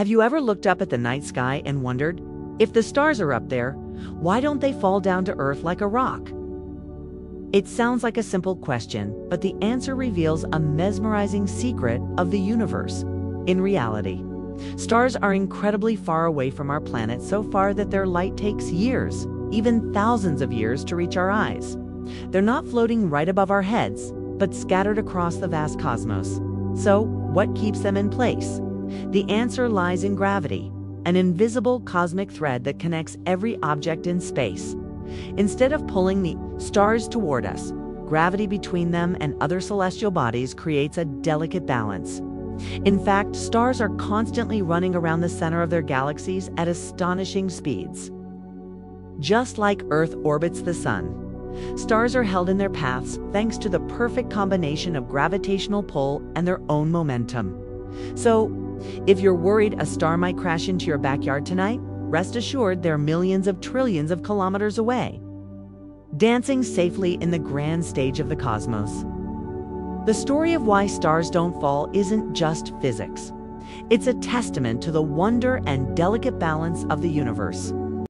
Have you ever looked up at the night sky and wondered, if the stars are up there, why don't they fall down to Earth like a rock? It sounds like a simple question, but the answer reveals a mesmerizing secret of the universe. In reality, stars are incredibly far away from our planet so far that their light takes years, even thousands of years, to reach our eyes. They're not floating right above our heads, but scattered across the vast cosmos. So, what keeps them in place? The answer lies in gravity, an invisible cosmic thread that connects every object in space. Instead of pulling the stars toward us, gravity between them and other celestial bodies creates a delicate balance. In fact, stars are constantly running around the center of their galaxies at astonishing speeds. Just like Earth orbits the Sun, stars are held in their paths thanks to the perfect combination of gravitational pull and their own momentum. So, if you're worried a star might crash into your backyard tonight, rest assured they're millions of trillions of kilometers away, dancing safely in the grand stage of the cosmos. The story of why stars don't fall isn't just physics. It's a testament to the wonder and delicate balance of the universe.